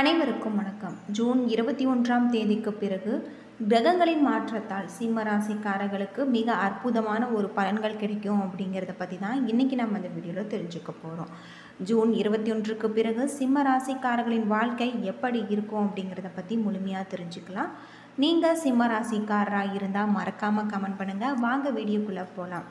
அனைவருக்கும் வணக்கம். ஜூன் இருபத்தி ஒன்றாம் தேதிக்கு பிறகு கிரகங்களின் மாற்றத்தால் சிம்ம ராசிக்காரர்களுக்கு மிக அற்புதமான ஒரு பலன்கள் கிடைக்கும் அப்படிங்கிறத பற்றி தான் இன்றைக்கி நம்ம இந்த வீடியோவில் தெரிஞ்சுக்க போகிறோம் ஜூன் இருபத்தி ஒன்றுக்கு பிறகு சிம்ம ராசிக்காரர்களின் வாழ்க்கை எப்படி இருக்கும் அப்படிங்கிறத பற்றி முழுமையாக தெரிஞ்சுக்கலாம். நீங்கள் சிம்ம ராசிக்காரராக இருந்தால் மறக்காமல் கமெண்ட் பண்ணுங்கள் வாங்க வீடியோக்குள்ளே போகலாம்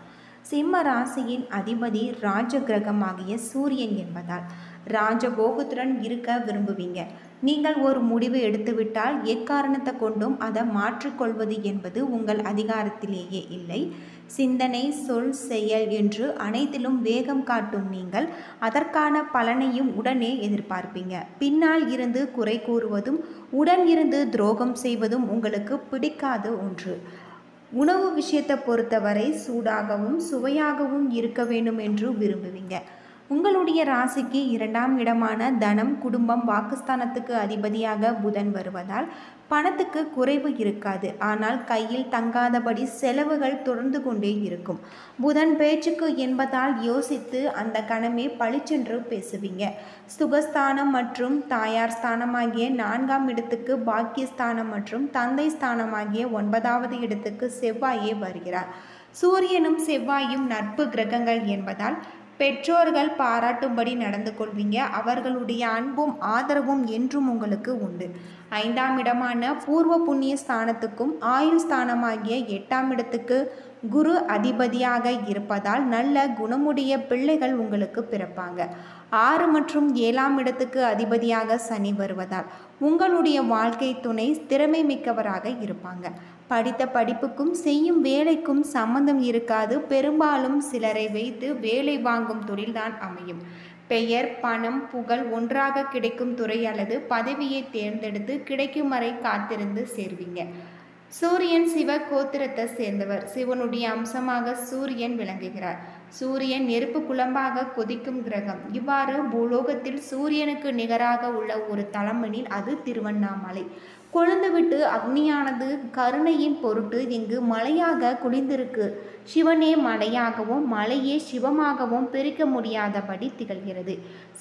சிம்ம ராசியின் அதிபதி ராஜ கிரகமாகிய சூரியன் என்பதால் ராஜபோகத்துடன் இருக்க விரும்புவீங்க. நீங்கள் ஒரு முடிவு எடுத்துவிட்டால் எக்காரணத்தை கொண்டும் அதை மாற்றிக்கொள்வது என்பது உங்கள் அதிகாரத்திலேயே இல்லை. சிந்தனை சொல் செயல் என்று அனைத்திலும் வேகம் காட்டும் நீங்கள் அதற்கான பலனையும் உடனே எதிர்பார்ப்பீங்க. பின்னால் இருந்து குறை கூறுவதும் உடன் இருந்து துரோகம் செய்வதும் உங்களுக்கு பிடிக்காத ஒன்று. உணவு விஷயத்தை பொறுத்தவரை சூடாகவும் சுவையாகவும் இருக்க வேண்டும் என்று விரும்புவீங்க. உங்களுடைய ராசிக்கு இரண்டாம் இடமான தனம் குடும்பம் வாக்குஸ்தானத்துக்கு அதிபதியாக புதன் வருவதால் பணத்துக்கு குறைவு இருக்காது. ஆனால் கையில் தங்காதபடி செலவுகள் தொடர்ந்து கொண்டே இருக்கும். புதன் பேச்சுக்கு என்பதால் யோசித்து அந்த கணமே பளிச்சென்று பேசுவீங்க. சுகஸ்தானம் மற்றும் தாயார் ஸ்தானமாகிய நான்காம் இடத்துக்கு பாக்கியஸ்தானம் மற்றும் தந்தை ஸ்தானமாகிய ஒன்பதாவது இடத்துக்கு செவ்வாயே வருகிறார். சூரியனும் செவ்வாயும் நட்பு கிரகங்கள் என்பதால் பெற்றோர்கள் பாராட்டும்படி நடந்து கொள்வீங்க. அவர்களுடைய அன்பும் ஆதரவும் என்றும் உங்களுக்கு உண்டு. ஐந்தாம் இடமான பூர்வ புண்ணிய ஸ்தானத்துக்கும் ஆயுள் ஸ்தானமாகிய எட்டாம் இடத்துக்கு குரு அதிபதியாக இருப்பதால் நல்ல குணமுடைய பிள்ளைகள் உங்களுக்கு பிறப்பாங்க. ஆறு மற்றும் ஏழாம் இடத்துக்கு அதிபதியாக சனி வருவதால் உங்களுடைய வாழ்க்கை துணை திறமை மிக்கவராக இருப்பாங்க. படித்த படிப்புக்கும் செய்யும் வேலைக்கும் சம்பந்தம் இருக்காது. பெரும்பாலும் சிலரை வைத்து வேலை வாங்கும் தொழில்தான் அமையும். பெயர் பணம் புகழ் ஒன்றாக கிடைக்கும் துறை அல்லது பதவியை தேர்ந்தெடுத்து கிடைக்கும் வரை காத்திருந்து சேர்வீங்க. சூரியன் சிவ கோத்திரத்தை சேர்ந்தவர். சிவனுடைய அம்சமாக சூரியன் விளங்குகிறார். சூரியன் நெருப்பு குழம்பாக கொதிக்கும் கிரகம். இவ்வாறு பூலோகத்தில் சூரியனுக்கு நிகராக உள்ள ஒரு தலமெனில் அது திருவண்ணாமலை. கொழுந்துவிட்டு அக்னியானது கருணையின் பொருட்டு இங்கு மலையாக குளிந்திருக்கு. சிவனே மலையாகவும் மலையே சிவமாகவும் பிரிக்க முடியாதபடி திகழ்கிறது.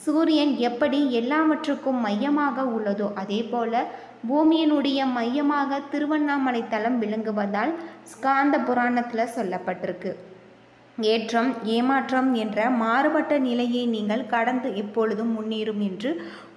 சூரியன் எப்படி எல்லாவற்றுக்கும் மையமாக உள்ளதோ அதே போல பூமியினுடைய மையமாக திருவண்ணாமலை தலம் விளங்குவதால் ஸ்காந்த புராணத்தில் சொல்லப்பட்டிருக்கு. ஏற்றம் ஏமாற்றம் என்ற மாறுபட்ட நிலையை நீங்கள் கடந்து எப்பொழுதும் முன்னேறும் என்று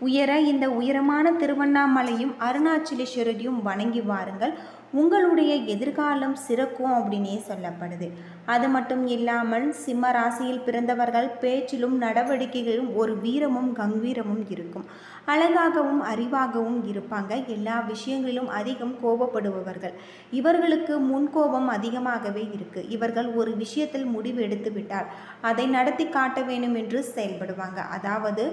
உயர இந்த உயரமான திருவண்ணாமலையும் அருணாச்சலேஸ்வரரையும் வணங்கி வாருங்கள். உங்களுடைய எதிர்காலம் சிறக்கும் அப்படின்னே சொல்லப்படுது. அது மட்டும் இல்லாமல் சிம்ம ராசியில் பிறந்தவர்கள் பேச்சிலும் நடவடிக்கைகளிலும் ஒரு வீரமும் கம்பீரமும் இருக்கும். அழகாகவும் அறிவாகவும் இருப்பாங்க. எல்லா விஷயங்களிலும் அதிகம் கோபப்படுபவர்கள். இவர்களுக்கு முன்கோபம் அதிகமாகவே இருக்கு. இவர்கள் ஒரு விஷயத்தில் முடிவு எடுத்து விட்டால் அதை நடத்தி காட்ட வேண்டும் என்று செயல்படுவாங்க. அதாவது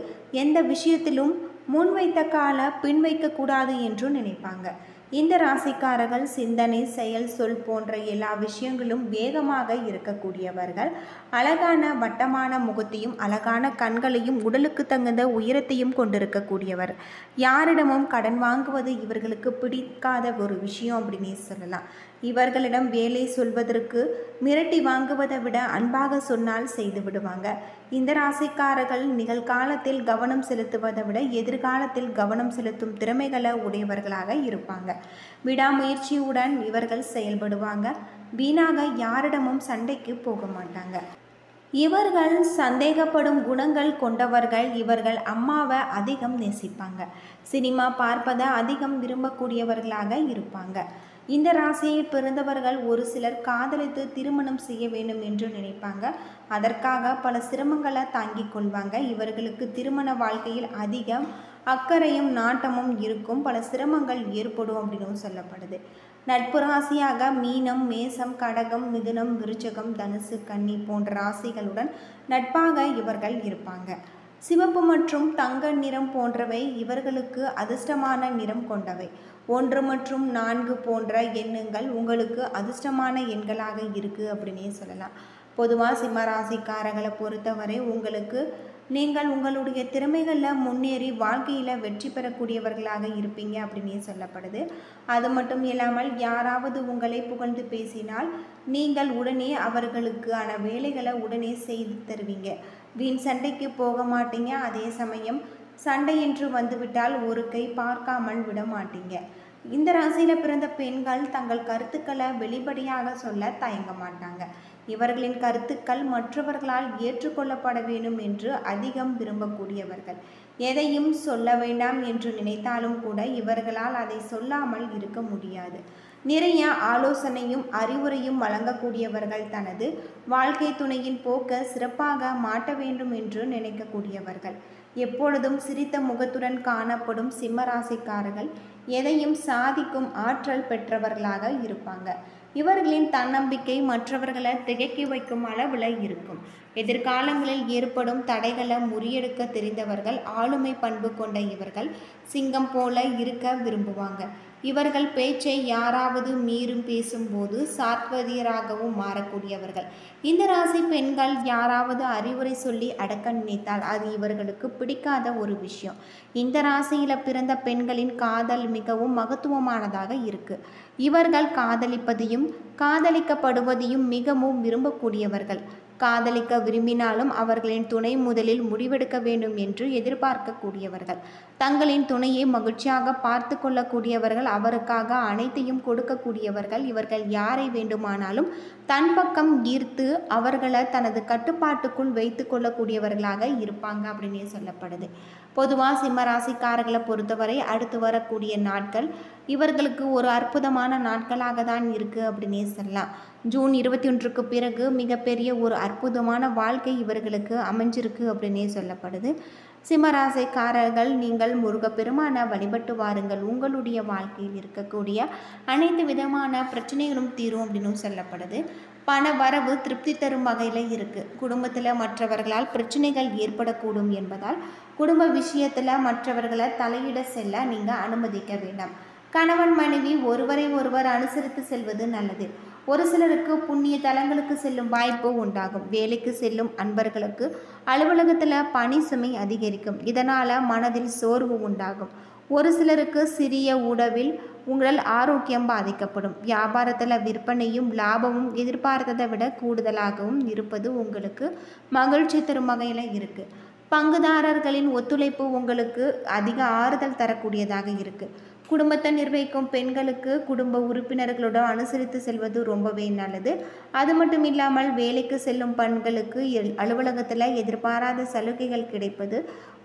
எந்த விஷயத்திலும் முன் வைத்த கால பின் வைக்கக்கூடாது என்று நினைப்பாங்க. இந்த ராசிக்காரர்கள் சிந்தனை செயல் சொல் போன்ற எல்லா விஷயங்களும் வேகமாக இருக்கக்கூடியவர்கள். அழகான வட்டமான முகத்தையும் அழகான கண்களையும் உடலுக்கு தகுந்த உயரத்தையும் கொண்டிருக்கக்கூடியவர். யாரிடமும் கடன் வாங்குவது இவர்களுக்கு பிடிக்காத ஒரு விஷயம் அப்படின்னே சொல்லலாம். இவர்களிடம் வேலை சொல்வதற்கு மிரட்டி வாங்குவதை விட அன்பாக சொன்னால் செய்து விடுவாங்க. இந்த ராசிக்காரர்கள் நிகழ்காலத்தில் கவனம் செலுத்துவதை விட எதிர்காலத்தில் கவனம் செலுத்தும் திறமைகளை உடையவர்களாக இருப்பாங்க. விடாமுயற்சியுடன் இவர்கள் செயல்படுவாங்க. வீணாக யாரிடமும் சண்டைக்கு போக மாட்டாங்க. இவர்கள் சந்தேகப்படும் குணங்கள் கொண்டவர்கள் இவர்கள் அம்மாவை அதிகம் நேசிப்பாங்க. சினிமா பார்ப்பதை அதிகம் விரும்பக்கூடியவர்களாக இருப்பாங்க. இந்த ராசியில் பிறந்தவர்கள் ஒரு சிலர் காதலித்து திருமணம் செய்ய வேண்டும் என்று நினைப்பாங்க. அதற்காக பல சிரமங்களை தாங்கிக் கொள்வாங்க. இவர்களுக்கு திருமண வாழ்க்கையில் அதிகம் அக்கறையும் நாட்டமும் இருக்கும். பல சிரமங்கள் ஏற்படும் அப்படின்னு சொல்லப்படுது. நட்பு ராசியாக மீனம் மேசம் கடகம் மிதுனம் விருச்சகம் தனுசு கன்னி போன்ற ராசிகளுடன் நட்பாக இவர்கள் இருப்பாங்க. சிவப்பு மற்றும் தங்க நிறம் போன்றவை இவர்களுக்கு அதிர்ஷ்டமான நிறம் கொண்டவை. ஒன்று மற்றும் நான்கு போன்ற எண்ணுங்கள் உங்களுக்கு அதிர்ஷ்டமான எண்களாக இருக்குது அப்படின்னே சொல்லலாம். பொதுவாக சிம்மராசிக்காரங்களை பொறுத்தவரை உங்களுக்கு நீங்கள் உங்களுடைய திறமைகளில் முன்னேறி வாழ்க்கையில் வெற்றி பெறக்கூடியவர்களாக இருப்பீங்க அப்படின்னே சொல்லப்படுது. அது மட்டும் இல்லாமல் யாராவது உங்களை புகழ்ந்து பேசினால் நீங்கள் உடனே அவர்களுக்கான வேலைகளை உடனே செய்து தருவீங்க. வீண் சண்டைக்கு போக மாட்டீங்க. அதே சமயம் சண்டை என்று வந்துவிட்டால் ஒரு கை பார்க்காமல் விடமாட்டீங்க. இந்த ராசியில் பிறந்த பெண்கள் தங்கள் கருத்துக்களை வெளிப்படையாக சொல்ல தயங்க மாட்டாங்க. இவர்களின் கருத்துக்கள் மற்றவர்களால் ஏற்றுக்கொள்ளப்பட வேண்டும் என்று அதிகம் விரும்பக்கூடியவர்கள். எதையும் சொல்ல வேண்டாம் என்று நினைத்தாலும் கூட இவர்களால் அதை சொல்லாமல் இருக்க முடியாது. நிறைய ஆலோசனையும் அறிவுரையும் வழங்கக்கூடியவர்கள் தனது வாழ்க்கை துணையின் போக்க சிறப்பாக மாட்ட வேண்டும் என்று நினைக்கக்கூடியவர்கள். எப்பொழுதும் சிரித்த முகத்துடன் காணப்படும் சிம்மராசிக்காரர்கள் எதையும் சாதிக்கும் ஆற்றல் பெற்றவர்களாக இருப்பாங்க. இவர்களின் தன்னம்பிக்கை மற்றவர்களை திகைக்க வைக்கும் அளவில் இருக்கும். எதிர்காலங்களில் ஏற்படும் தடைகளை முறியெடுக்க தெரிந்தவர்கள் ஆளுமை பண்பு கொண்ட இவர்கள் சிங்கம் போல இருக்க விரும்புவாங்க. இவர்கள் பேச்சை யாராவது மீறும் பேசும்போது சாத்வதியராகவும் மாறக்கூடியவர்கள். இந்த ராசி பெண்கள் யாராவது அறிவுரை சொல்லி அடக்க நினைத்தால் அது இவர்களுக்கு பிடிக்காத ஒரு விஷயம். இந்த ராசியில் பிறந்த பெண்களின் காதல் மிகவும் மகத்துவமானதாக இருக்கு. இவர்கள் காதலிப்பதையும் காதலிக்கப்படுவதையும் மிகவும் விரும்பக்கூடியவர்கள். காதலிக்க விரும்பினாலும் அவர்களின் துணை முதலில் முடிவெடுக்க வேண்டும் என்று எதிர்பார்க்கக்கூடியவர்கள். தங்களின் துணையை மகிழ்ச்சியாக பார்த்து கொள்ளக்கூடியவர்கள் அவருக்காக அனைத்தையும் கொடுக்கக்கூடியவர்கள். இவர்கள் யாரை வேண்டுமானாலும் தன் பக்கம் ஈர்த்து அவர்களை தனது கட்டுப்பாட்டுக்குள் வைத்து கொள்ளக்கூடியவர்களாக இருப்பாங்க அப்படின்னே சொல்லப்படுது. பொதுவாக சிம்மராசிக்காரர்களை பொறுத்தவரை அடுத்து வரக்கூடிய நாட்கள் இவர்களுக்கு ஒரு அற்புதமான நாட்களாக தான் இருக்குது அப்படின்னே சொல்லலாம். ஜூன் இருபத்தி ஒன்றுக்கு பிறகு மிகப்பெரிய ஒரு அற்புதமான வாழ்க்கை இவர்களுக்கு அமைஞ்சிருக்கு அப்படின்னே சொல்லப்படுது. சிம்மராசைக்காரர்கள் நீங்கள் முருகப்பெருமான வழிபட்டு வாருங்கள். உங்களுடைய வாழ்க்கையில் இருக்கக்கூடிய அனைத்து விதமான பிரச்சனைகளும் தீரும் அப்படின்னு சொல்லப்படுது. பண வரவு திருப்தி தரும் வகையில் இருக்குது குடும்பத்தில் மற்றவர்களால் பிரச்சனைகள் ஏற்படக்கூடும் என்பதால் குடும்ப விஷயத்தில் மற்றவர்களை தலையிட செல்ல நீங்கள் அனுமதிக்க வேண்டாம். கணவன் மனைவி ஒருவரை ஒருவர் அனுசரித்து செல்வது நல்லது. ஒரு சிலருக்கு புண்ணிய தலங்களுக்கு செல்லும் வாய்ப்பு உண்டாகும். வேலைக்கு செல்லும் அன்பர்களுக்கு அலுவலகத்தில் பணி சுமை அதிகரிக்கும். இதனால் மனதில் சோர்வு உண்டாகும். ஒரு சிலருக்கு சிறிய உணவில் உங்கள் ஆரோக்கியம் பாதிக்கப்படும். வியாபாரத்தில் விற்பனையும் லாபமும் எதிர்பார்த்ததை விட கூடுதலாகவும் இருப்பது உங்களுக்கு மகிழ்ச்சி தரும் வகையில் இருக்குது பங்குதாரர்களின் ஒத்துழைப்பு உங்களுக்கு அதிக ஆறுதல் தரக்கூடியதாக இருக்குது குடும்பத்தை நிர்வகிக்கும் பெண்களுக்கு குடும்ப உறுப்பினர்களுடன் அனுசரித்து செல்வது ரொம்பவே நல்லது. அது மட்டும் இல்லாமல் வேலைக்கு செல்லும் பெண்களுக்கு அலுவலகத்தில் எதிர்பாராத சலுகைகள் கிடைப்பது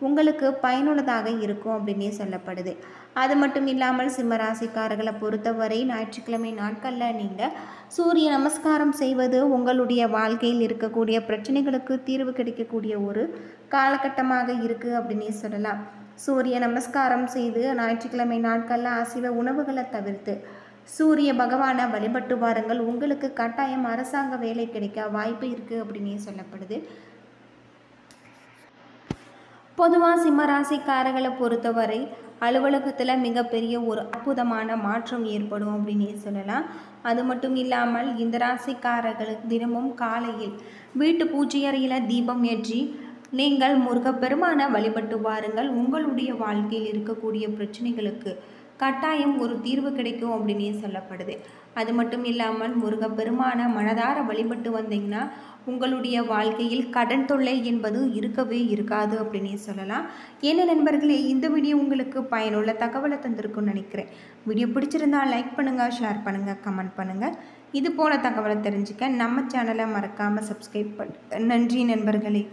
உங்களுக்கு பயனுள்ளதாக இருக்கும் அப்படின்னே சொல்லப்படுது. அது மட்டும் இல்லாமல் சிம்மராசிக்காரர்களை பொறுத்தவரை ஞாயிற்றுக்கிழமை நாட்களில் நீங்கள் சூரிய நமஸ்காரம் செய்வது உங்களுடைய வாழ்க்கையில் இருக்கக்கூடிய பிரச்சனைகளுக்கு தீர்வு கிடைக்கக்கூடிய ஒரு காலகட்டமாக இருக்குது அப்படின்னே சொல்லலாம். சூரிய நமஸ்காரம் செய்து ஞாயிற்றுக்கிழமை நாட்களில் அசைவ உணவுகளை தவிர்த்து சூரிய பகவானை வழிபட்டு வாருங்கள். உங்களுக்கு கட்டாயம் அரசாங்க வேலை கிடைக்க வாய்ப்பு இருக்குது அப்படின்னே சொல்லப்படுது. பொதுவாக சிம்மராசிக்காரர்களை பொறுத்தவரை அலுவலகத்தில் மிகப்பெரிய ஒரு அற்புதமான மாற்றம் ஏற்படும் அப்படின்னே சொல்லலாம். அது மட்டும் இல்லாமல் இந்த ராசிக்காரர்களுக்கு தினமும் காலையில் வீட்டு பூஜை அறையில் தீபம் ஏற்றி நீங்கள் முருகப்பெருமான வழிபட்டு வாருங்கள். உங்களுடைய வாழ்க்கையில் இருக்கக்கூடிய பிரச்சனைகளுக்கு கட்டாயம் ஒரு தீர்வு கிடைக்கும் அப்படின்னே சொல்லப்படுது. அது மட்டும் இல்லாமல் முருகப்பெருமான மனதார வழிபட்டு வந்தீங்கன்னா உங்களுடைய வாழ்க்கையில் கடன் தொல்லை என்பது இருக்கவே இருக்காது அப்படின்னே சொல்லலாம். என்ன நண்பர்களே இந்த வீடியோ உங்களுக்கு பயனுள்ள தகவலை தந்திருக்கும்னு நினைக்கிறேன். வீடியோ பிடிச்சிருந்தா லைக் பண்ணுங்கள் ஷேர் பண்ணுங்கள் கமெண்ட் பண்ணுங்கள் இது போல் தகவலை தெரிஞ்சுக்க நம்ம சேனலை மறக்காமல் சப்ஸ்கிரைப் பண்ண நன்றி நண்பர்களே.